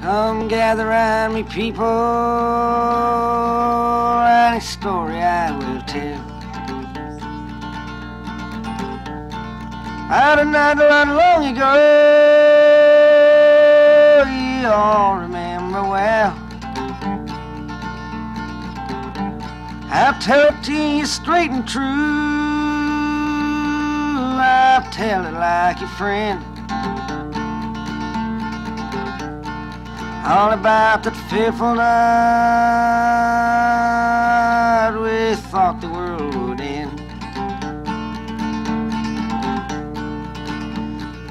Come gather round me, people, and a story I will tell. Out a night long ago, you all remember well. I'll tell it to you straight and true. I'll tell it like a friend. All about that fearful night we thought the world would end.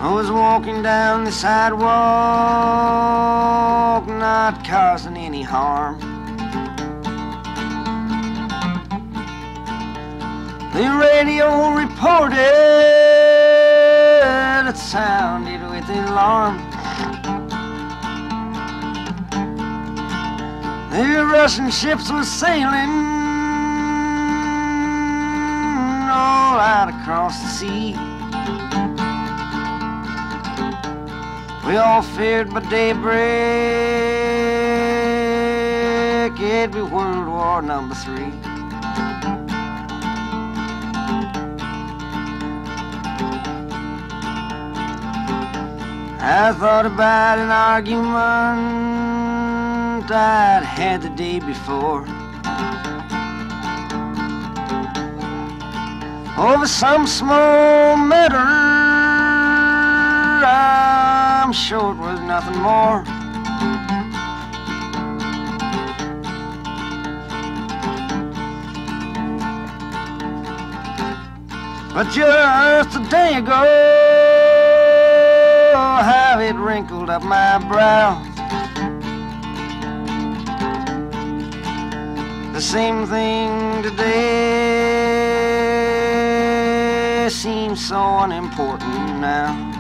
I was walking down the sidewalk, not causing any harm. The radio reported it sounded with alarm. The Russian ships were sailing all out across the sea. We all feared by daybreak it'd be World War number three. I thought about an argument I'd had the day before. Over some small matter, I'm sure it was nothing more. But just a day ago, how it wrinkled up my brow. The same thing today seems so unimportant now.